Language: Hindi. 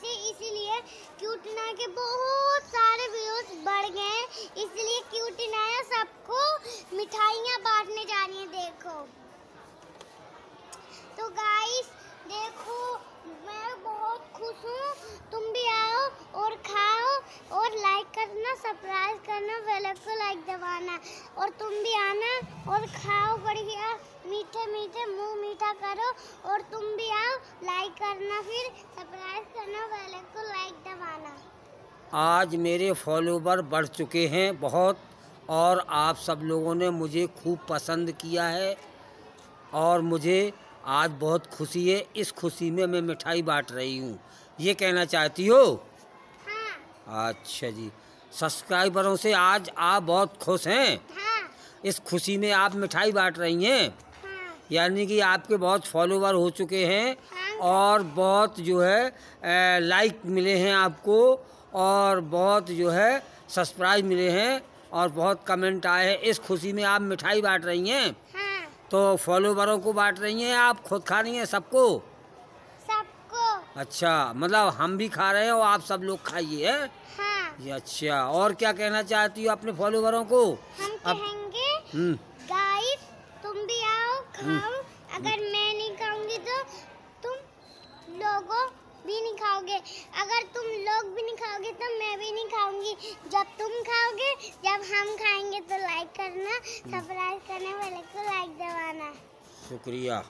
से इसलिए क्यूटना के बहुत सारे व्यूज़ बढ़ गए हैं। इसलिए क्यूटना सबको मिठाइयाँ बांटने जा रही है, देखो। तो गाइस देखो, मैं बहुत खुश हूँ। तुम भी आओ और खाओ और लाइक करना सब्सक्राइब करना बेल को लाइक दबाना। और तुम भी आना और खाओ, बढ़िया मीठे मीठे मुँह मीठा करो। और तुम भी आओ लाइक करना फिर सब्सक्राइब करना बेल को लाइक दबाना आज मेरे फॉलोवर बढ़ चुके हैं बहुत और आप सब लोगों ने मुझे खूब पसंद किया है और मुझे आज बहुत खुशी है। इस खुशी में मैं मिठाई बांट रही हूँ। ये कहना चाहती हो? हाँ। अच्छा जी। सब्सक्राइबरों से आज आप बहुत खुश हैं? हाँ। इस खुशी में आप मिठाई बांट रही हैं? हाँ। यानी कि आपके बहुत फॉलोवर हो चुके हैं हाँ। और बहुत जो है लाइक मिले हैं आपको और बहुत जो है सरप्राइज़ मिले हैं और बहुत कमेंट आए हैं। इस खुशी में आप मिठाई बांट रही हैं? हाँ। तो फॉलोवरों को बांट रही हैं आप? खुद खा रही हैं सबको? सबको। अच्छा मतलब हम भी खा रहे हैं और आप सब लोग खाइए हैं? हाँ। ये अच्छा और क्या कहना चाहती हो अपने फॉलोवरों को? हम कहेंगे हम्म। गाइस तुम भी आओ खाओ। अगर मैं नहीं खाऊँगी तो तुम लोगों भी नहीं खाओगे। अगर तुम लोग तो मैं भी नहीं खाऊँगी। जब तुम खाओगे जब हम खाएँगे तो लाइक करना सब्सक्राइब करना वाले को लाइक दबाना। शुक्रिया।